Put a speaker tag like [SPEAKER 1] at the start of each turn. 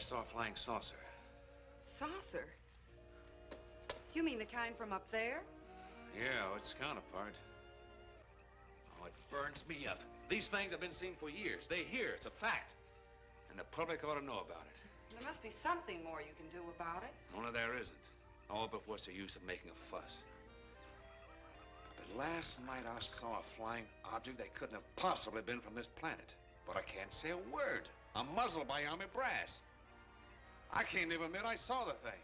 [SPEAKER 1] saw a flying saucer.
[SPEAKER 2] Saucer? You mean the kind from up there?
[SPEAKER 1] Yeah, oh, its counterpart. Oh, it burns me up. These things have been seen for years. They hear. It's a fact. And the public ought to know about it.
[SPEAKER 2] There must be something more you can do about it.
[SPEAKER 1] Only there isn't. Oh, but what's the use of making a fuss? But last night I saw a flying object that couldn't have possibly been from this planet. But I can't say a word. I'm muzzled by army brass. I can't even admit I saw the thing.